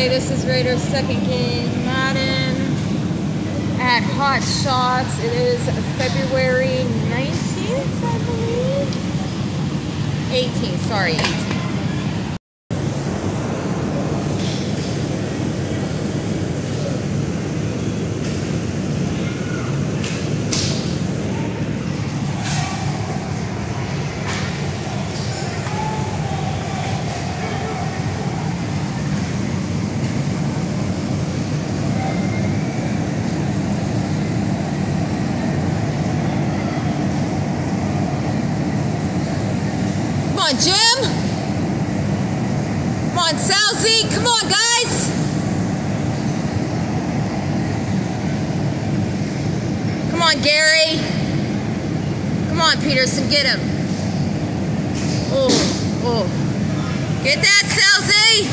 Okay, this is Raiders' second game, Madden at Hot Shots. It is February 19th, I believe. 18th, sorry, 18th. Come on, Jim. Come on, Salzy. Come on, guys. Come on, Gary. Come on, Peterson. Get him. Oh, oh. Get that, Salzy.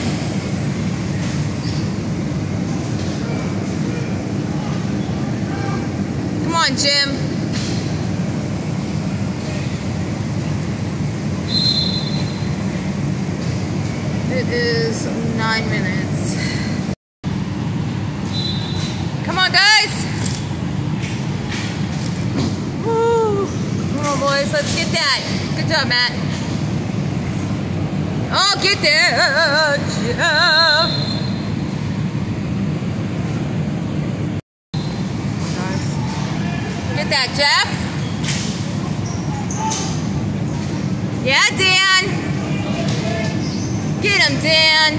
Come on, Jim. It is nine minutes. Come on, guys. Woo. Come on, boys. Let's get that. Good job, Matt. Oh, get there, Jeff. Get that, Jeff. Yeah, Dan. Get him, Dan.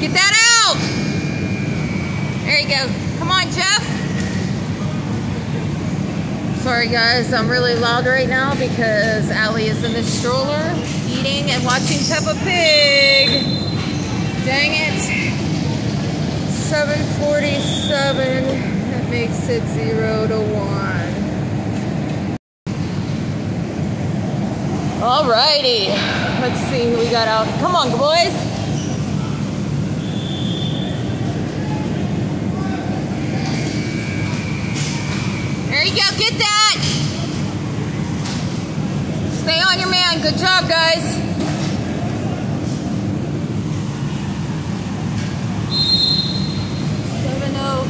Get that out. There you go. Come on, Jeff. Sorry, guys. I'm really loud right now because Allie is in the stroller eating and watching Peppa Pig. Dang it. 747. That makes it 0 to 1. Alrighty. Let's see who we got out. Come on, boys. There you go. Get that. Stay on your man. Good job, guys. Oh.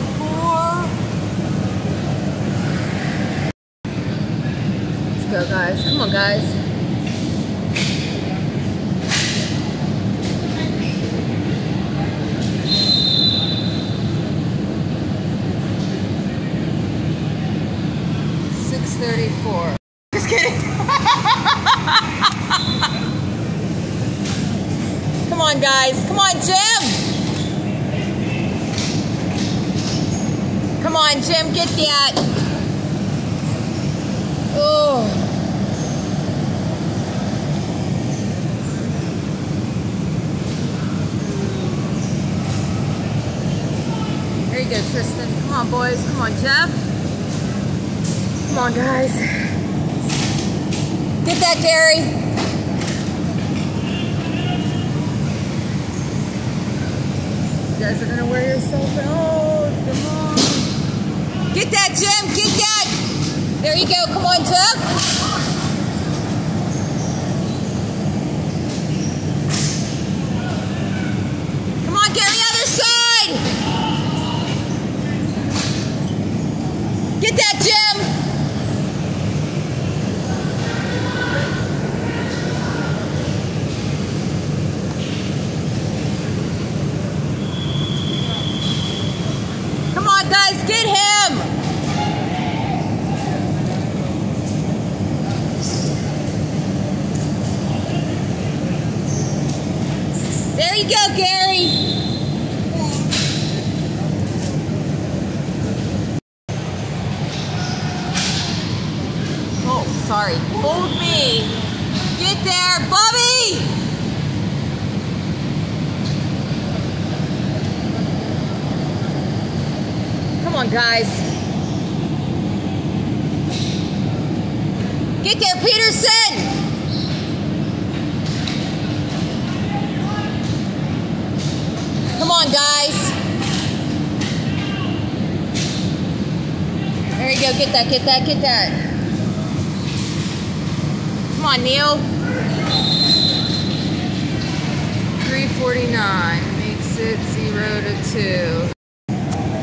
Let's go, guys. Come on, guys. On, guys. Come on, Jim. Come on, Jim. Get that. Oh. There you go, Tristan. Come on, boys. Come on, Jeff. Come on, guys. Get that, Gary. Guys are gonna wear yourself out. Oh, come on. Get that, Jim. Get that. There you go. Come on, Jeff. Come on, Gary, other side. Get that, Jim. Come on, guys, get him. There you go, Gary. Oh, sorry. Hold me. Get there, Bobby. Come on, guys. Get there, Peterson. Come on, guys. There you go. Get that, get that, get that. Come on, Neil. 349 makes exit zero to two.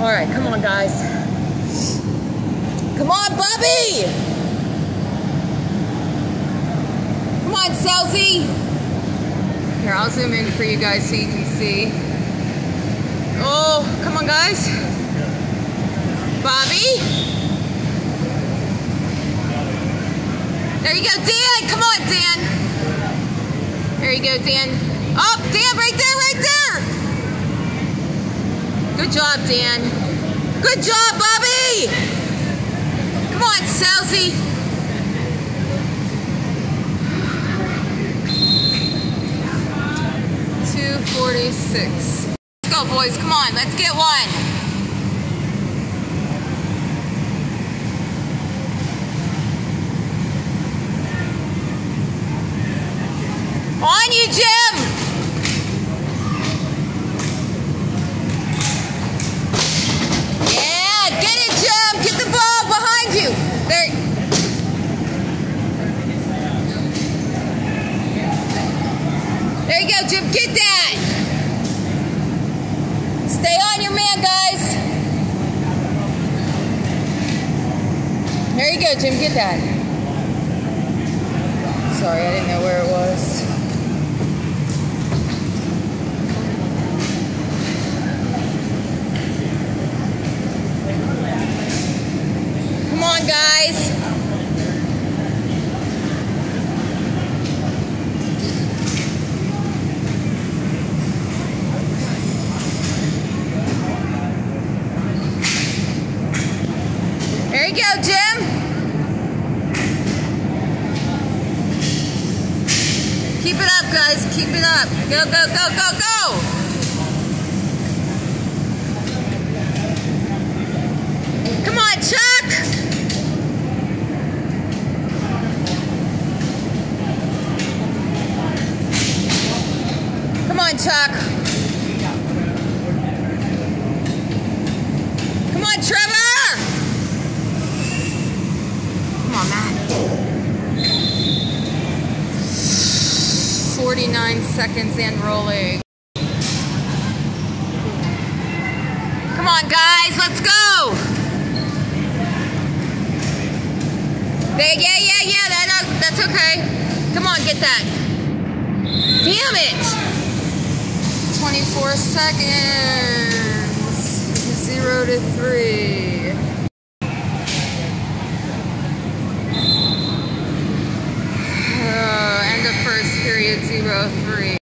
All right, come on, guys. Come on, Bubby! Come on, Celsi! Here, I'll zoom in for you guys so you can see. Oh, come on, guys. Bobby? There you go, Dan! Come on, Dan! There you go, Dan. Oh, Dan, right there, right there! Good job, Dan. Good job, Bobby! Come on, Celsi. Two forty-six. Go, boys. Come on, let's get one. On you, Jim! Yeah, get it, Jim! Get the ball behind you! There. There you go, Jim. Get that! Stay on your man, guys. There you go, Jim. Get that. Sorry, I didn't know where it was. Come on, guys. There you go, Jim. Keep it up, guys. Keep it up. Go, go, go, go, go. Come on, Chuck. Come on, Chuck. Come on, Trevor. Come on, Matt. 49 seconds and rolling. Come on, guys, let's go. There, yeah, yeah, yeah, that, uh, that's okay. Come on, get that. Damn it. 24 seconds. Zero to three. Zero, three.